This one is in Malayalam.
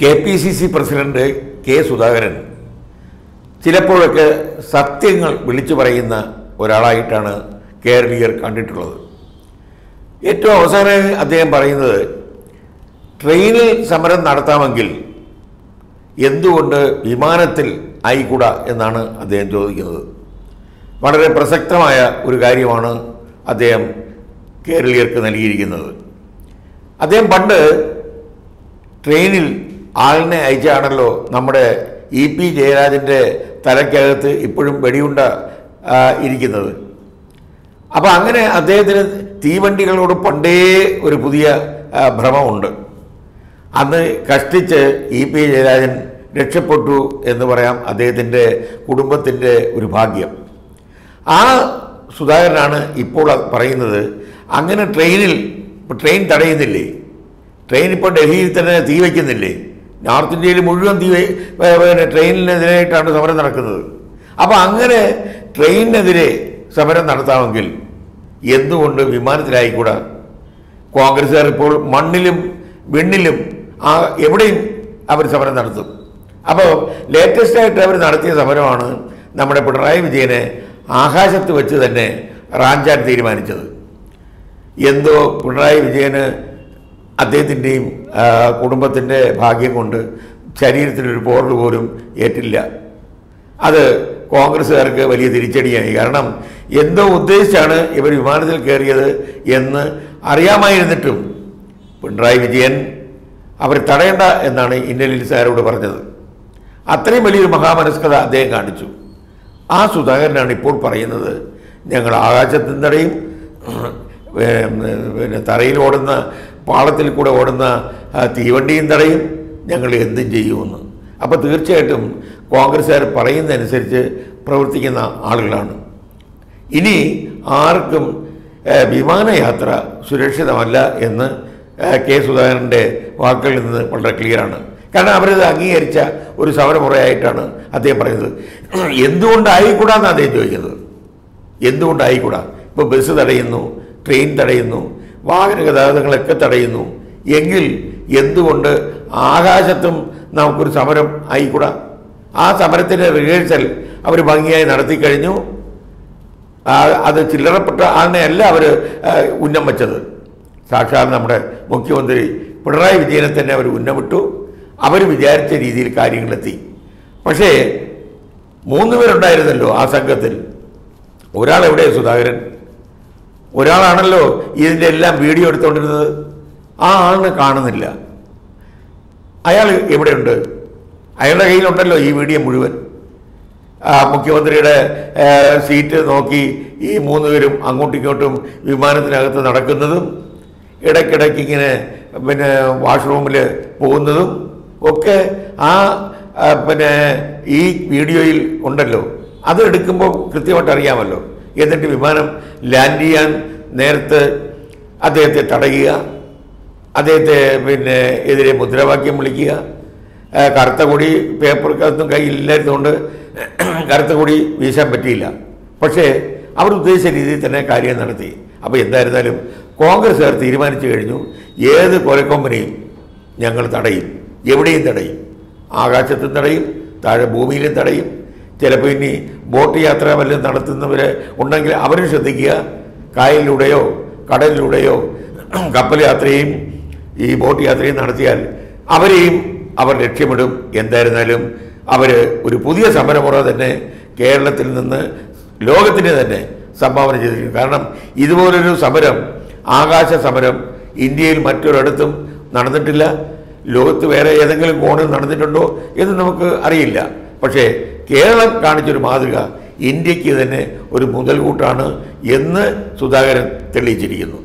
K P C C president K Sudhakaran ചിലപ്പോഴൊക്കെ സത്യങ്ങൾ വിളിച്ചു പറയുന്ന ഒരാളായിട്ടാണ് കേരളീയർ കണ്ടിട്ടുള്ളത്. ഏറ്റവും അവസാനം അദ്ദേഹം പറയുന്നത് ട്രെയിനിൽ സമരം നടത്താമെങ്കിൽ എന്തുകൊണ്ട് വിമാനത്തിൽ ആയിക്കൂടാ എന്നാണ് അദ്ദേഹം ചോദിക്കുന്നത്. വളരെ പ്രസക്തമായ ഒരു കാര്യമാണ് അദ്ദേഹം കേരളീയർക്ക് നൽകിയിരിക്കുന്നത്. അദ്ദേഹം പണ്ട് ട്രെയിനിൽ ആളിനെ അയച്ചാണല്ലോ നമ്മുടെ ഇ പി ജയരാജന്റെ തലയ്ക്കകത്ത് ഇപ്പോഴും വെടിയുണ്ട ഇരിക്കുന്നത്. അപ്പോൾ അങ്ങനെ അദ്ദേഹത്തിന് തീവണ്ടികളോട് പണ്ടേ ഒരു പുതിയ ഭ്രമമുണ്ട്. അന്ന് കഷ്ടിച്ച് ഇ പി ജയരാജൻ രക്ഷപ്പെട്ടു എന്ന് പറയാം അദ്ദേഹത്തിന്റെ കുടുംബത്തിന്റെ ഒരു ഭാഗ്യം. ആ സുധാകരനാണ് ഇപ്പോൾ പറയുന്നത്. അങ്ങനെ ട്രെയിനിൽ ട്രെയിൻ തടയുന്നില്ലേ? ട്രെയിൻ ഇപ്പോൾ ഡൽഹിയിൽ തന്നെ തീ വയ്ക്കുന്നില്ലേ? നോർത്ത് ഇന്ത്യയിൽ മുഴുവൻ തീ പിന്നെ ട്രെയിനിനെതിരായിട്ടാണ് സമരം നടക്കുന്നത്. അപ്പോൾ അങ്ങനെ ട്രെയിനിനെതിരെ സമരം നടത്താമെങ്കിൽ എന്തുകൊണ്ട് വിമാനത്തിലായിക്കൂടാ? കോൺഗ്രസ്സുകാർ ഇപ്പോൾ മണ്ണിലും വെണ്ണിലും ആ എവിടെയും അവർ സമരം നടത്തും. അപ്പോൾ ലേറ്റസ്റ്റ് ആയിട്ട് അവർ നടത്തിയ സമരമാണ് നമ്മുടെ പിണറായി വിജയനെ ആകാശത്ത് വെച്ച് തന്നെ റാഞ്ചാൻ തീരുമാനിച്ചത്. എന്തോ പിണറായി വിജയന് അദ്ദേഹത്തിന്റെയും കുടുംബത്തിന്റെ ഭാഗ്യം കൊണ്ട് ശരീരത്തിലൊരു പോറൽ പോലും ഏറ്റില്ല. അത് കോൺഗ്രസ്സുകാർക്ക് വലിയ തിരിച്ചടിയായി. കാരണം എന്തോ ഉദ്ദേശിച്ചാണ് ഇവർ വിമാനത്തിൽ കയറിയത് എന്ന് അറിയാമായിരുന്നിട്ടും പിണറായി വിജയൻ അവർ തടയണ്ട എന്നാണ് ഇന്റലിജൻസുകാരോട് പറഞ്ഞത്. അത്രയും വലിയൊരു മഹാമനസ്കത അദ്ദേഹം കാണിച്ചു. ആ സുധാകരനാണ് ഇപ്പോൾ പറയുന്നത് ഞങ്ങൾ ആകാശത്തിന്റെ തടയും പിന്നെ തറയിൽ ഓടുന്ന പാളത്തിൽ കൂടെ ഓടുന്ന തീവണ്ടിയും തടയും. ഞങ്ങൾ എന്തും ചെയ്യുമെന്ന്. അപ്പോൾ തീർച്ചയായിട്ടും കോൺഗ്രസ്സുകാർ പറയുന്നതനുസരിച്ച് പ്രവർത്തിക്കുന്ന ആളുകളാണ്. ഇനി ആർക്കും വിമാനയാത്ര സുരക്ഷിതമല്ല എന്ന് കെ സുധാകരന്റെ വാക്കുകളിൽ നിന്ന് വളരെ ക്ലിയറാണ് കാരണം അവരത് അംഗീകരിച്ച ഒരു സമരമുറയായിട്ടാണ് അദ്ദേഹം പറയുന്നത്. എന്തുകൊണ്ടായിക്കൂടാന്ന് അദ്ദേഹം ചോദിക്കുന്നത്? എന്തുകൊണ്ടായിക്കൂടാ? ഇപ്പോൾ ബസ് തടയുന്നു ട്രെയിൻ തടയുന്നു വാഹന ഗതാഗതങ്ങളൊക്കെ തടയുന്നു. എങ്കിൽ എന്തുകൊണ്ട് ആകാശത്തും നമുക്കൊരു സമരം ആയിക്കൂടാ? ആ സമരത്തിന്റെ റിഹേഴ്സൽ അവർ ഭംഗിയായി നടത്തി കഴിഞ്ഞു. അത് ചില്ലറപ്പെട്ട ആളിനെയല്ല അവർ ഉന്നം വച്ചത്. സാക്ഷാൽ നമ്മുടെ മുഖ്യമന്ത്രി പിണറായി വിജയനെ തന്നെ അവർ ഉന്നമിട്ടു. അവർ വിചാരിച്ച രീതിയിൽ കാര്യങ്ങളെത്തി. പക്ഷേ മൂന്ന് പേരുണ്ടായിരുന്നല്ലോ ആ സംഘത്തിൽ. ഒരാൾ എവിടെ സുധാകരൻ? ഒരാളാണല്ലോ ഇതിന്റെ എല്ലാം വീഡിയോ എടുത്തുകൊണ്ടിരുന്നത് ആ ആളിനെ കാണുന്നില്ല. അയാൾ എവിടെയുണ്ട്? അയാളുടെ കയ്യിലുണ്ടല്ലോ ഈ വീഡിയോ മുഴുവൻ. മുഖ്യമന്ത്രിയുടെ സീറ്റ് നോക്കി ഈ മൂന്ന് പേരും അങ്ങോട്ടും ഇങ്ങോട്ടും വിമാനത്തിനകത്ത് നടക്കുന്നതും ഇടയ്ക്കിടയ്ക്ക് ഇങ്ങനെ പിന്നെ വാഷ്റൂമിൽ പോകുന്നതും ഒക്കെ ആ പിന്നെ ഈ വീഡിയോയിൽ ഉണ്ടല്ലോ. അത് എടുക്കുമ്പോൾ കൃത്യമായിട്ട് അറിയാമല്ലോ. എന്നിട്ട് വിമാനം ലാൻഡ് ചെയ്യാൻ നേരത്ത് അദ്ദേഹത്തെ തടയുക അദ്ദേഹത്തെ പിന്നെ എതിരെ മുദ്രാവാക്യം വിളിക്കുക. കറുത്ത കൊടി പേപ്പർക്കകത്തും കയ്യിലില്ലായിരുന്നുകൊണ്ട് കറുത്ത കൊടി വീശാൻ പറ്റിയില്ല. പക്ഷേ അവർ ഉദ്ദേശിച്ച രീതിയിൽ തന്നെ കാര്യം നടത്തി. അപ്പോൾ എന്തായിരുന്നാലും കോൺഗ്രസ്സുകാർ തീരുമാനിച്ചു കഴിഞ്ഞു ഏത് കൊലക്കൊമ്പനെയും ഞങ്ങൾ തടയും എവിടെയും തടയും. ആകാശത്തും തടയും താഴെ ഭൂമിയിലും തടയും. ചിലപ്പോൾ ഇനി ബോട്ട് യാത്ര വല്ലതും നടത്തുന്നവർ ഉണ്ടെങ്കിൽ അവരും ശ്രദ്ധിക്കുക. കായലിലൂടെയോ കടലിലൂടെയോ കപ്പൽ യാത്രയും ഈ ബോട്ട് യാത്രയും നടത്തിയാൽ അവരെയും അവർ ലക്ഷ്യമിടും. എന്തായിരുന്നാലും അവർ ഒരു പുതിയ സമരമുറ തന്നെ കേരളത്തിൽ നിന്ന് ലോകത്തിന് തന്നെ സംഭാവന ചെയ്തിരിക്കും കാരണം ഇതുപോലൊരു സമരം ആകാശ സമരം ഇന്ത്യയിൽ മറ്റൊരിടത്തും നടന്നിട്ടില്ല. ലോകത്ത് വേറെ ഏതെങ്കിലും കോണിൽ നടന്നിട്ടുണ്ടോ എന്ന് നമുക്ക് അറിയില്ല. പക്ഷേ കേരളം കാണിച്ചൊരു മാതൃക ഇന്ത്യയ്ക്ക് തന്നെ ഒരു മുതൽകൂട്ടാണ് എന്ന് സുധാകരൻ തെളിയിച്ചിരിക്കുന്നു.